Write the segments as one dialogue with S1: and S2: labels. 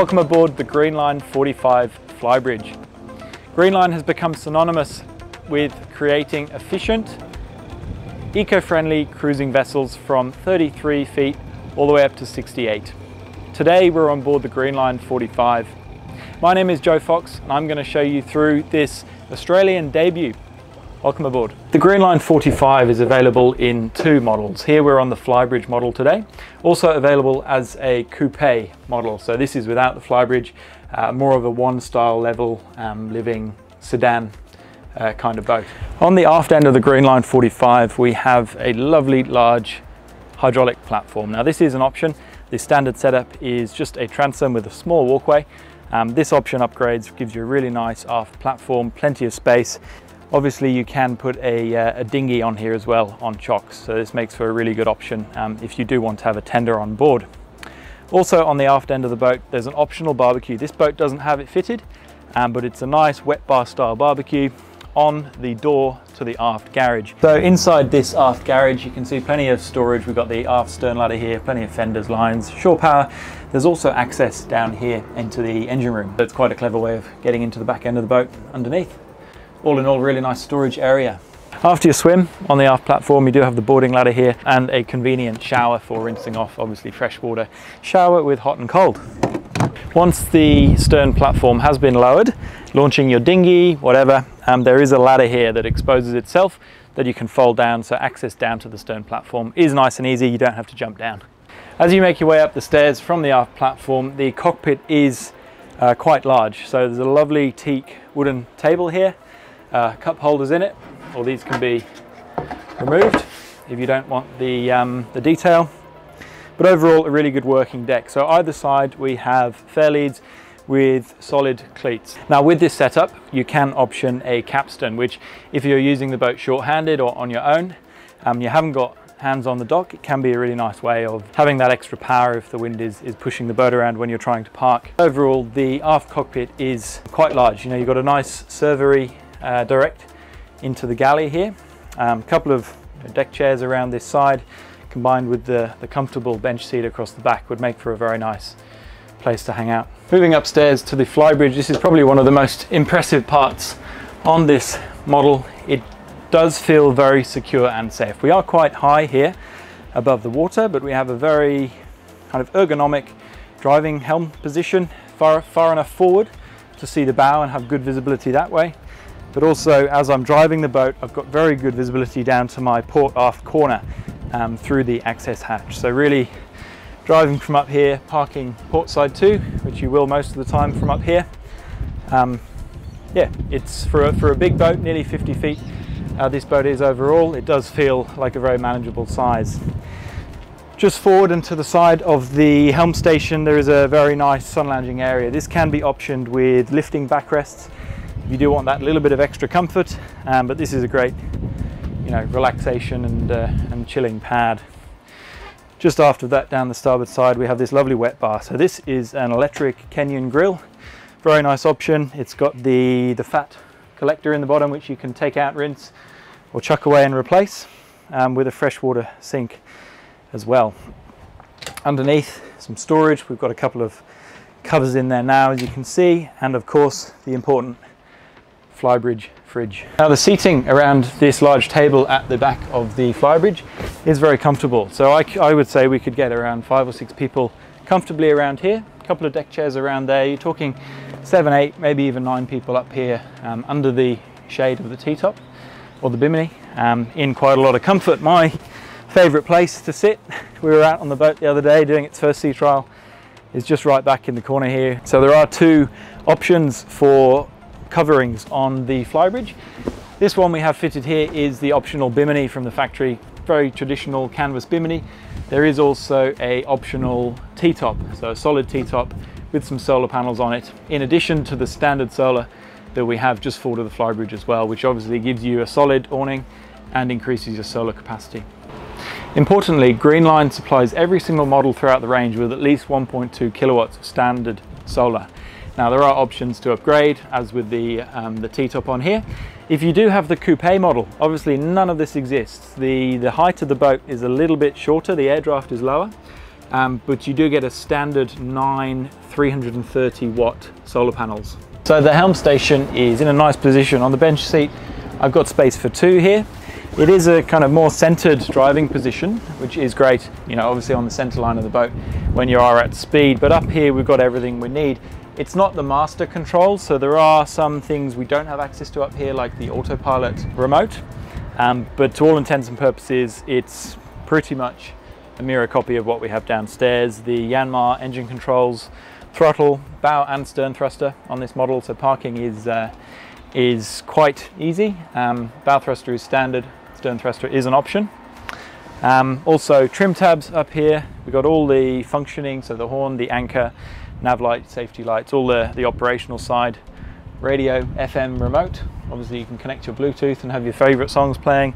S1: Welcome aboard the Greenline 45 Flybridge. Greenline has become synonymous with creating efficient, eco-friendly cruising vessels from 33 feet all the way up to 68. Today we're on board the Greenline 45. My name is Joe Fox and I'm going to show you through this Australian debut. Welcome aboard. The Greenline 45 is available in two models. Here we're on the Flybridge model today. Also available as a coupe model. So this is without the Flybridge, uh, more of a one style level um, living sedan uh, kind of boat. On the aft end of the Greenline 45 we have a lovely large hydraulic platform. Now this is an option. The standard setup is just a transom with a small walkway. Um, this option upgrades, gives you a really nice aft platform, plenty of space. Obviously you can put a, uh, a dinghy on here as well on chocks, so this makes for a really good option um, if you do want to have a tender on board. Also on the aft end of the boat, there's an optional barbecue. This boat doesn't have it fitted, um, but it's a nice wet bar style barbecue on the door to the aft garage. So inside this aft garage, you can see plenty of storage. We've got the aft stern ladder here, plenty of fenders, lines, shore power. There's also access down here into the engine room. It's quite a clever way of getting into the back end of the boat underneath. All in all, really nice storage area. After your swim on the aft platform, you do have the boarding ladder here and a convenient shower for rinsing off, obviously fresh water. Shower with hot and cold. Once the stern platform has been lowered, launching your dinghy, whatever, um, there is a ladder here that exposes itself that you can fold down, so access down to the stern platform is nice and easy, you don't have to jump down. As you make your way up the stairs from the aft platform, the cockpit is uh, quite large, so there's a lovely teak wooden table here, uh, cup holders in it, or these can be removed if you don't want the, um, the detail. But overall, a really good working deck. So either side we have fair leads with solid cleats. Now with this setup, you can option a capstan, which if you're using the boat short-handed or on your own, um, you haven't got hands on the dock, it can be a really nice way of having that extra power if the wind is, is pushing the boat around when you're trying to park. Overall, the aft cockpit is quite large. You know, you've got a nice servery uh, direct into the galley here. A um, couple of deck chairs around this side combined with the, the comfortable bench seat across the back would make for a very nice place to hang out. Moving upstairs to the flybridge, this is probably one of the most impressive parts on this model. It does feel very secure and safe. We are quite high here above the water, but we have a very kind of ergonomic driving helm position, far, far enough forward to see the bow and have good visibility that way. But also as I'm driving the boat, I've got very good visibility down to my port aft corner um, through the access hatch. So really driving from up here, parking port side to, which you will most of the time from up here. Um, yeah, it's for a, for a big boat, nearly 50 feet, uh, this boat is overall, it does feel like a very manageable size. Just forward and to the side of the helm station, there is a very nice sun lounging area. This can be optioned with lifting backrests if you do want that little bit of extra comfort, um, but this is a great you know, relaxation and, uh, and chilling pad. Just after that, down the starboard side, we have this lovely wet bar. So this is an electric Kenyon grill. Very nice option. It's got the, the fat collector in the bottom, which you can take out, rinse, or chuck away and replace um, with a freshwater sink as well. Underneath, some storage. We've got a couple of covers in there now, as you can see, and of course, the important flybridge fridge. Now the seating around this large table at the back of the flybridge is very comfortable. So I, I, would say we could get around five or six people comfortably around here. A couple of deck chairs around there. You're talking seven, eight, maybe even nine people up here um, under the shade of the T-top or the bimini um, in quite a lot of comfort. My favorite place to sit, we were out on the boat the other day doing its first sea trial, is just right back in the corner here. So there are two options for coverings on the flybridge. This one we have fitted here is the optional bimini from the factory, very traditional canvas bimini. There is also a optional T-top, so a solid T-top with some solar panels on it, in addition to the standard solar that we have just forward of the flybridge as well, which obviously gives you a solid awning and increases your solar capacity. Importantly, Greenline supplies every single model throughout the range with at least 1.2 kilowatts of standard solar. Now there are options to upgrade as with the, um, the T-top on here. If you do have the coupe model, obviously none of this exists. The, the height of the boat is a little bit shorter, the air draft is lower. um, but you do get a standard nine 330 watt solar panels. So the helm station is in a nice position on the bench seat. I've got space for two here. It is a kind of more centered driving position, which is great, you know, obviously on the center line of the boat when you are at speed, but up here we've got everything we need. It's not the master control, so there are some things we don't have access to up here, like the autopilot remote, um, but to all intents and purposes, it's pretty much a mirror copy of what we have downstairs. The Yanmar engine controls, throttle, bow and stern thruster on this model, so parking is, uh, is quite easy. Um, bow thruster is standard, stern thruster is an option. Um, also trim tabs up here, we've got all the functioning, so the horn, the anchor, nav light, safety lights, all the, the operational side. Radio, FM remote, obviously you can connect your Bluetooth and have your favorite songs playing.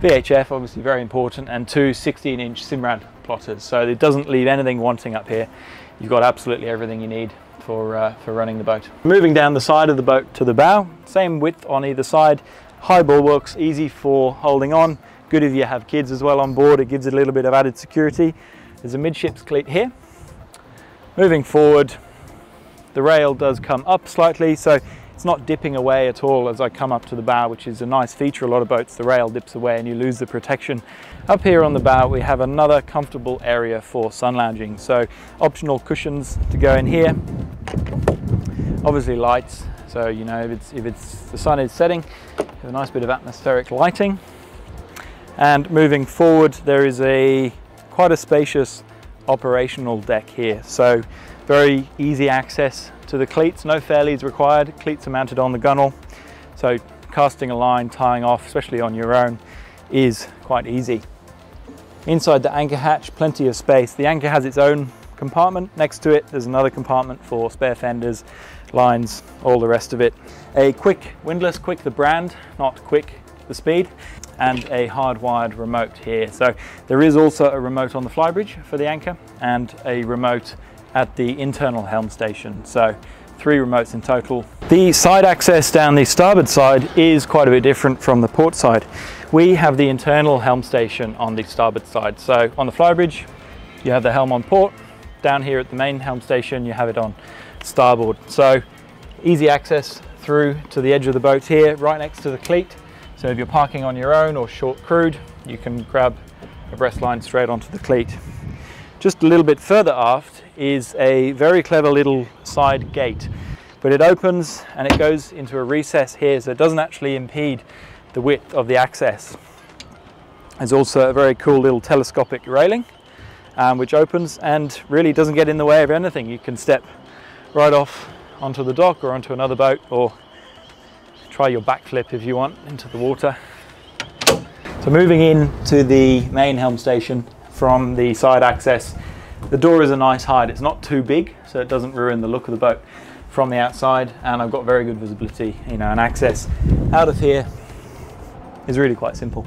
S1: VHF, obviously very important, and two 16 inch Simrad plotters. So it doesn't leave anything wanting up here. You've got absolutely everything you need for, uh, for running the boat. Moving down the side of the boat to the bow, same width on either side, high bulwarks, easy for holding on. Good if you have kids as well on board, it gives it a little bit of added security. There's a midships cleat here. Moving forward, the rail does come up slightly, so it's not dipping away at all as I come up to the bow, which is a nice feature. A lot of boats, the rail dips away and you lose the protection. Up here on the bow, we have another comfortable area for sun lounging. So optional cushions to go in here. Obviously lights. So, you know, if it's, if it's the sun is setting, a nice bit of atmospheric lighting. And moving forward, there is a quite a spacious operational deck here. So very easy access to the cleats, no fairleads required. Cleats are mounted on the gunnel. So casting a line, tying off, especially on your own, is quite easy. Inside the anchor hatch, plenty of space. The anchor has its own compartment. Next to it, there's another compartment for spare fenders, lines, all the rest of it. A quick windlass, quick the brand, not quick the speed, and a hardwired remote here. So there is also a remote on the flybridge for the anchor and a remote at the internal helm station. So three remotes in total. The side access down the starboard side is quite a bit different from the port side. We have the internal helm station on the starboard side. So on the flybridge, you have the helm on port. Down here at the main helm station, you have it on starboard. So easy access through to the edge of the boat here, right next to the cleat. So if you're parking on your own or short crewed, you can grab a breast line straight onto the cleat. Just a little bit further aft is a very clever little side gate, but it opens and it goes into a recess here, so it doesn't actually impede the width of the access. There's also a very cool little telescopic railing, um, which opens and really doesn't get in the way of anything. You can step right off onto the dock or onto another boat or try your backflip if you want into the water. So moving in to the main helm station, from the side access. The door is a nice height, it's not too big, so it doesn't ruin the look of the boat from the outside, and I've got very good visibility, you know, and access out of here is really quite simple.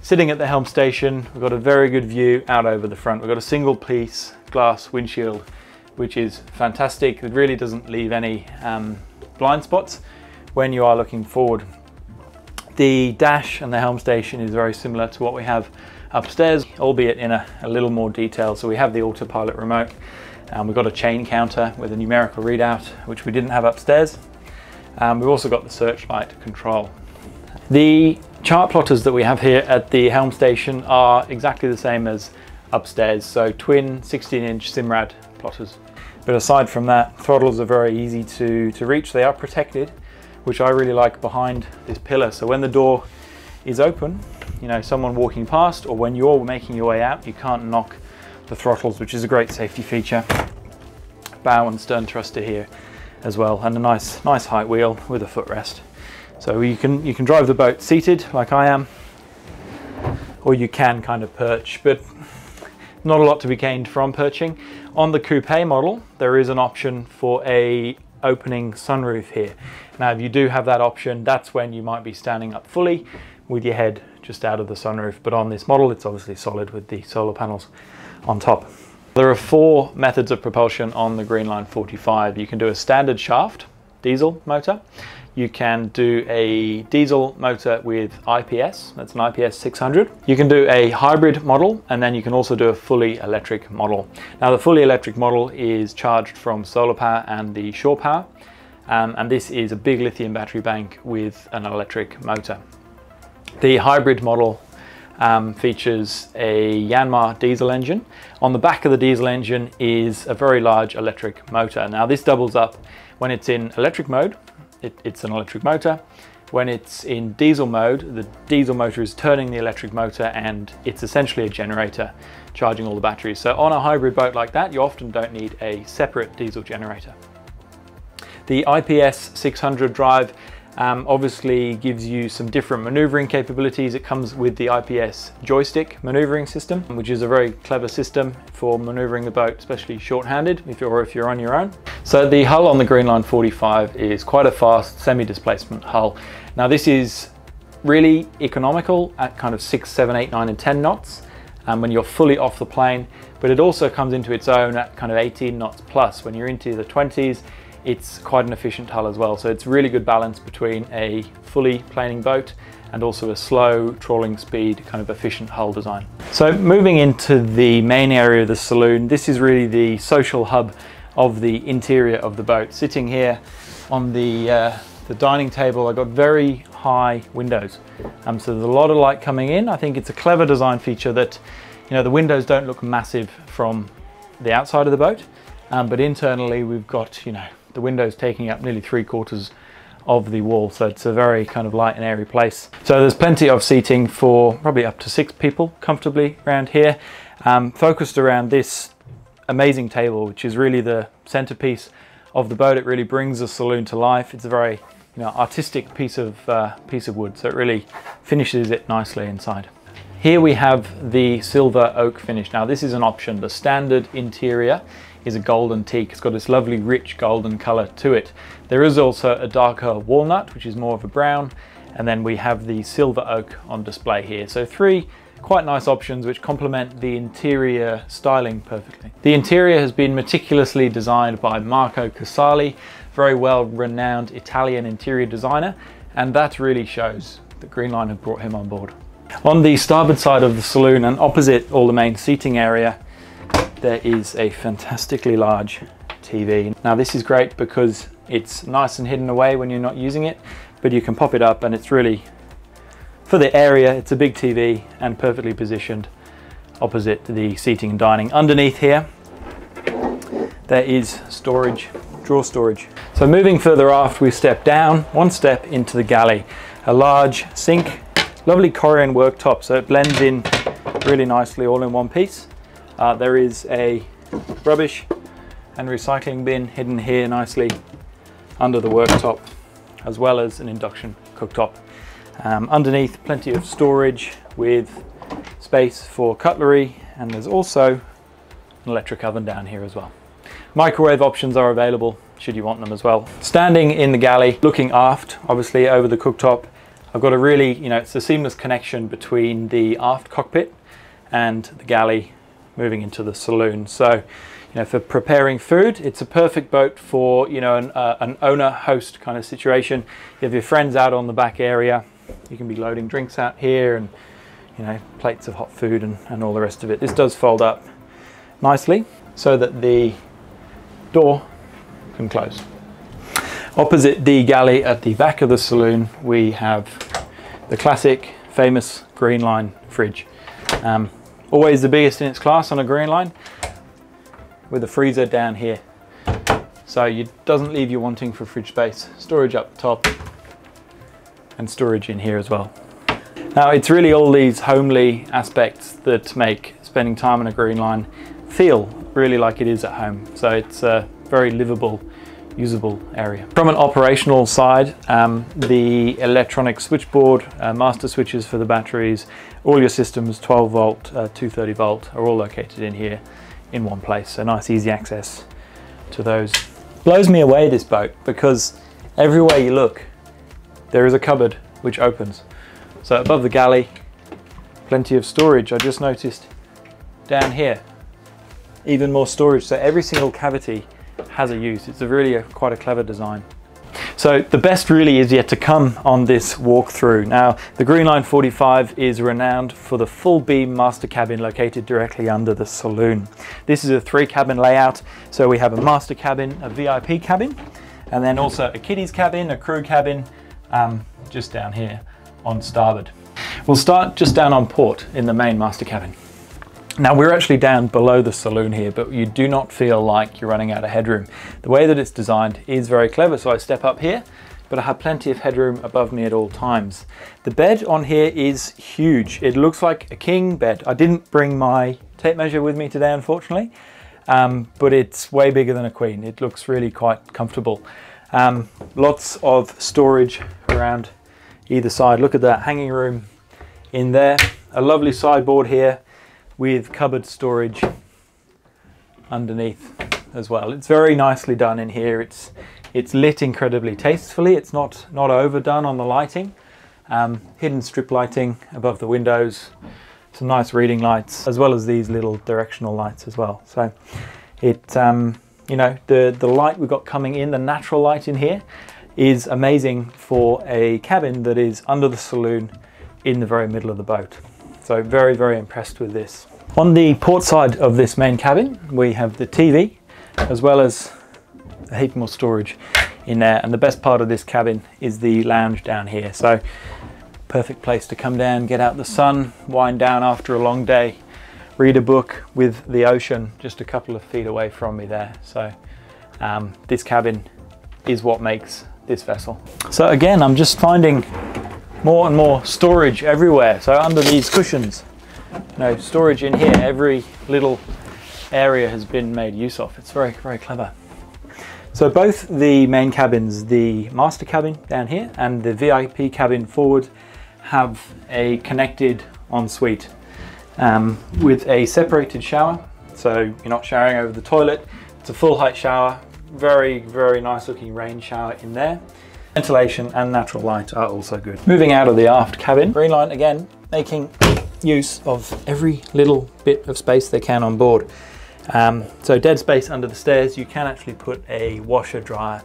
S1: Sitting at the helm station, we've got a very good view out over the front. We've got a single piece glass windshield, which is fantastic. It really doesn't leave any um, blind spots when you are looking forward. The dash and the helm station is very similar to what we have upstairs, albeit in a, a little more detail. So we have the autopilot remote and we've got a chain counter with a numerical readout, which we didn't have upstairs. We've also got the searchlight control. The chart plotters that we have here at the helm station are exactly the same as upstairs. So twin 16 inch Simrad plotters. But aside from that, throttles are very easy to, to reach. They are protected, which I really like behind this pillar. So when the door is open, you know, someone walking past or when you're making your way out, you can't knock the throttles, which is a great safety feature. Bow and stern thruster here as well, and a nice, nice height wheel with a footrest. So you can, you can drive the boat seated like I am, or you can kind of perch, but not a lot to be gained from perching. On the coupe model, there is an option for a opening sunroof here. Now, if you do have that option, that's when you might be standing up fully with your head just out of the sunroof. But on this model, it's obviously solid with the solar panels on top. There are four methods of propulsion on the Greenline 45. You can do a standard shaft diesel motor. You can do a diesel motor with IPS, that's an IPS 600. You can do a hybrid model and then you can also do a fully electric model. Now the fully electric model is charged from solar power and the shore power. Um, and this is a big lithium battery bank with an electric motor. The hybrid model um, features a Yanmar diesel engine. On the back of the diesel engine is a very large electric motor. Now this doubles up when it's in electric mode, it, it's an electric motor. When it's in diesel mode, the diesel motor is turning the electric motor and it's essentially a generator charging all the batteries. So on a hybrid boat like that, you often don't need a separate diesel generator. The IPS 600 drive um, obviously gives you some different maneuvering capabilities. It comes with the IPS joystick maneuvering system, which is a very clever system for maneuvering the boat, especially short-handed if you're, if you're on your own. So the hull on the Greenline 45 is quite a fast semi-displacement hull. Now this is really economical at kind of six, seven, eight, nine, and 10 knots um, when you're fully off the plane, but it also comes into its own at kind of 18 knots plus. When you're into the 20s, it's quite an efficient hull as well. So it's really good balance between a fully planing boat and also a slow trawling speed kind of efficient hull design. So moving into the main area of the saloon, this is really the social hub of the interior of the boat. Sitting here on the, uh, the dining table, I've got very high windows. Um, so there's a lot of light coming in. I think it's a clever design feature that, you know, the windows don't look massive from the outside of the boat, um, but internally we've got, you know, the windows taking up nearly three quarters of the wall so it's a very kind of light and airy place. So there's plenty of seating for probably up to six people comfortably around here. Um, focused around this amazing table which is really the centerpiece of the boat. It really brings the saloon to life. It's a very you know artistic piece of uh, piece of wood so it really finishes it nicely inside. Here we have the silver oak finish. Now this is an option the standard interior is a golden teak. It's got this lovely rich golden color to it. There is also a darker walnut, which is more of a brown, and then we have the silver oak on display here. So three quite nice options which complement the interior styling perfectly. The interior has been meticulously designed by Marco Casali, very well renowned Italian interior designer, and that really shows that Greenline have brought him on board. On the starboard side of the saloon and opposite all the main seating area, there is a fantastically large TV. Now this is great because it's nice and hidden away when you're not using it, but you can pop it up and it's really, for the area, it's a big TV and perfectly positioned opposite the seating and dining. Underneath here, there is storage, drawer storage. So moving further aft, we step down one step into the galley. A large sink, lovely Corian worktop, so it blends in really nicely all in one piece. Uh, there is a rubbish and recycling bin hidden here nicely under the worktop as well as an induction cooktop. Um, underneath plenty of storage with space for cutlery and there's also an electric oven down here as well. Microwave options are available should you want them as well. Standing in the galley, looking aft, obviously over the cooktop, I've got a really, you know, it's a seamless connection between the aft cockpit and the galley moving into the saloon. So, you know, for preparing food, it's a perfect boat for, you know, an, uh, an owner-host kind of situation. You have your friends out on the back area, you can be loading drinks out here and, you know, plates of hot food and, and all the rest of it. This does fold up nicely so that the door can close. Opposite the galley at the back of the saloon, we have the classic famous Greenline fridge. Um, Always the biggest in its class on a Greenline with a freezer down here. So it doesn't leave you wanting for fridge space. Storage up top and storage in here as well. Now it's really all these homely aspects that make spending time on a Greenline feel really like it is at home. So it's a very livable usable area. From an operational side, um, the electronic switchboard, uh, master switches for the batteries, all your systems, 12 volt, uh, 230 volt, are all located in here in one place. So nice, easy access to those. Blows me away this boat because everywhere you look, there is a cupboard which opens. So above the galley, plenty of storage. I just noticed down here, even more storage. So every single cavity has a use. It's a really a, quite a clever design. So the best really is yet to come on this walkthrough. Now, the Greenline 45 is renowned for the full beam master cabin located directly under the saloon. This is a three cabin layout. So we have a master cabin, a VIP cabin, and then also a kiddies cabin, a crew cabin, um, just down here on starboard. We'll start just down on port in the main master cabin. Now we're actually down below the saloon here, but you do not feel like you're running out of headroom. The way that it's designed is very clever. So I step up here, but I have plenty of headroom above me at all times. The bed on here is huge. It looks like a king bed. I didn't bring my tape measure with me today, unfortunately, um, but it's way bigger than a queen. It looks really quite comfortable. Um, lots of storage around either side. Look at that hanging room in there. A lovely sideboard here with cupboard storage underneath as well. It's very nicely done in here. It's it's lit incredibly tastefully. It's not not overdone on the lighting. Um, hidden strip lighting above the windows, some nice reading lights, as well as these little directional lights as well. So it um, you know the the light we've got coming in, the natural light in here, is amazing for a cabin that is under the saloon in the very middle of the boat. So very, very impressed with this. On the port side of this main cabin, we have the TV, as well as a heap more storage in there. And the best part of this cabin is the lounge down here. So perfect place to come down, get out the sun, wind down after a long day, read a book with the ocean just a couple of feet away from me there. So um, this cabin is what makes this vessel. So again, I'm just finding more and more storage everywhere. So under these cushions, you know, storage in here, every little area has been made use of. It's very, very clever. So both the main cabins, the master cabin down here and the VIP cabin forward have a connected ensuite um, with a separated shower. So you're not showering over the toilet. It's a full height shower, very, very nice looking rain shower in there. Ventilation and natural light are also good. Moving out of the aft cabin, Greenline again making use of every little bit of space they can on board. Um, so dead space under the stairs, you can actually put a washer dryer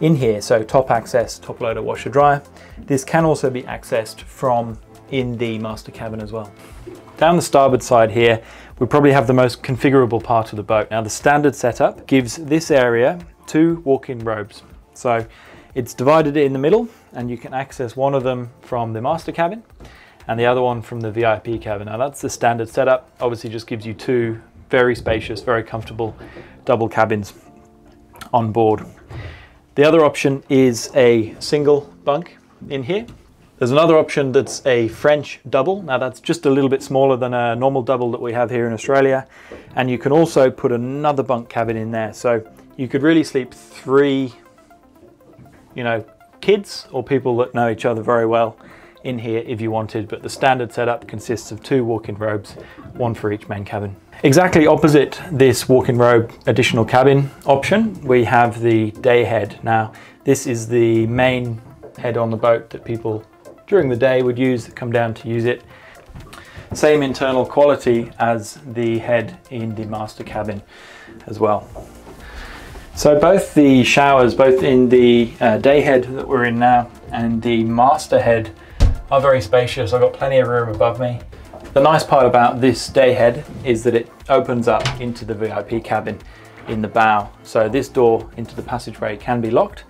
S1: in here. So top access, top loader washer dryer. This can also be accessed from in the master cabin as well. Down the starboard side here, we probably have the most configurable part of the boat. Now the standard setup gives this area two walk-in robes. So it's divided in the middle and you can access one of them from the master cabin and the other one from the VIP cabin. Now that's the standard setup. Obviously just gives you two very spacious, very comfortable double cabins on board. The other option is a single bunk in here. There's another option that's a French double. Now that's just a little bit smaller than a normal double that we have here in Australia. And you can also put another bunk cabin in there. So you could really sleep three you know, kids or people that know each other very well in here if you wanted, but the standard setup consists of two walk-in robes, one for each main cabin. Exactly opposite this walk-in robe additional cabin option, we have the day head. Now, this is the main head on the boat that people during the day would use that come down to use it. Same internal quality as the head in the master cabin as well. So both the showers, both in the uh, day head that we're in now and the master head are very spacious. I've got plenty of room above me. The nice part about this day head is that it opens up into the VIP cabin in the bow. So this door into the passageway can be locked,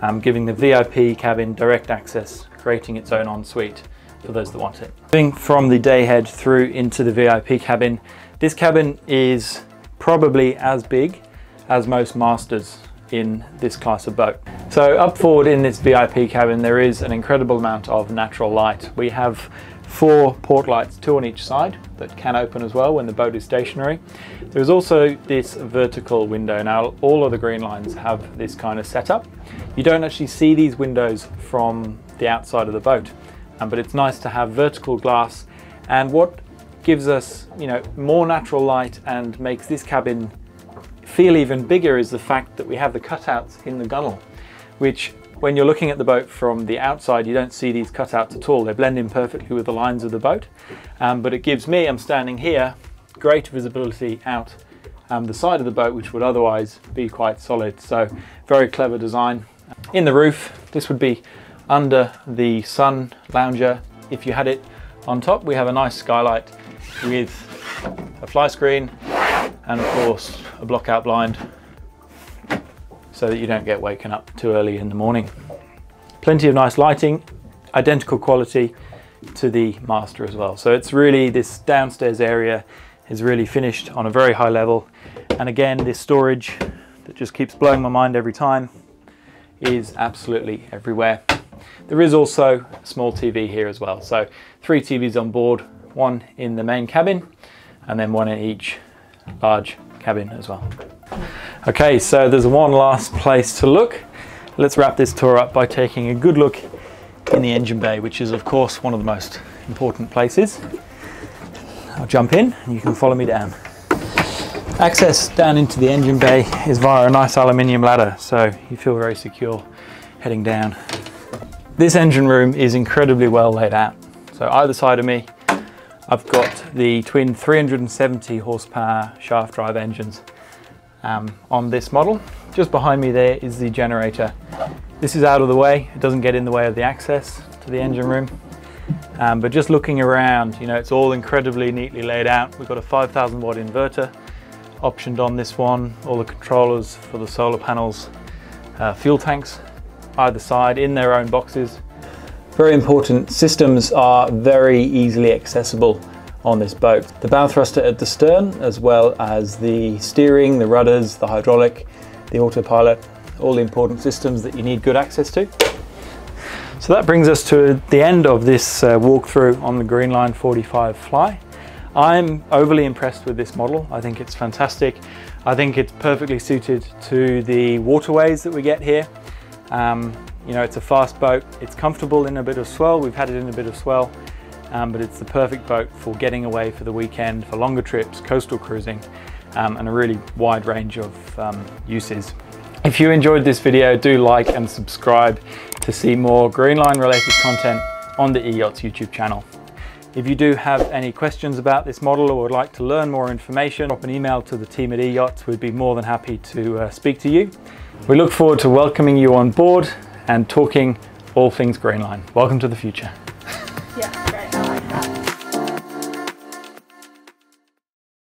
S1: um, giving the VIP cabin direct access, creating its own ensuite for those that want it. Moving from the day head through into the VIP cabin, this cabin is probably as big as most masters in this class of boat. So up forward in this VIP cabin there is an incredible amount of natural light. We have four port lights, two on each side, that can open as well when the boat is stationary. There's also this vertical window. Now all of the Greenlines have this kind of setup. You don't actually see these windows from the outside of the boat, um, but it's nice to have vertical glass and what gives us you know more natural light and makes this cabin feel even bigger is the fact that we have the cutouts in the gunnel, which when you're looking at the boat from the outside, you don't see these cutouts at all. They blend in perfectly with the lines of the boat, um, but it gives me, I'm standing here, great visibility out um, the side of the boat, which would otherwise be quite solid. So very clever design. In the roof, This would be under the sun lounger. If you had it on top, we have a nice skylight with a fly screen and of course a block out blind so that you don't get woken up too early in the morning. Plenty of nice lighting, identical quality to the master as well. So it's really, this downstairs area is really finished on a very high level. And again, this storage that just keeps blowing my mind every time is absolutely everywhere. There is also a small TV here as well. So three TVs on board, one in the main cabin and then one in each large cabin as well. Okay, so there's one last place to look. Let's wrap this tour up by taking a good look in the engine bay, which is of course one of the most important places. I'll jump in and you can follow me down. Access down into the engine bay is via a nice aluminium ladder, so you feel very secure heading down. This engine room is incredibly well laid out. So either side of me, I've got the twin 370 horsepower shaft drive engines um, on this model. Just behind me there is the generator. This is out of the way, it doesn't get in the way of the access to the engine room. Um, but just looking around, you know, it's all incredibly neatly laid out. We've got a 5000 watt inverter optioned on this one, all the controllers for the solar panels, uh, fuel tanks either side in their own boxes. Very important, systems are very easily accessible on this boat. The bow thruster at the stern, as well as the steering, the rudders, the hydraulic, the autopilot, all the important systems that you need good access to. So that brings us to the end of this uh, walkthrough on the Greenline 45 Fly. I'm overly impressed with this model. I think it's fantastic. I think it's perfectly suited to the waterways that we get here. Um, you know, it's a fast boat. It's comfortable in a bit of swell. We've had it in a bit of swell, um, but it's the perfect boat for getting away for the weekend, for longer trips, coastal cruising, um, and a really wide range of um, uses. If you enjoyed this video, do like and subscribe to see more Greenline related content on the eYachts YouTube channel. If you do have any questions about this model or would like to learn more information, drop an email to the team at eYachts. We'd be more than happy to uh, speak to you. We look forward to welcoming you on board and talking all things Greenline. Welcome to the future.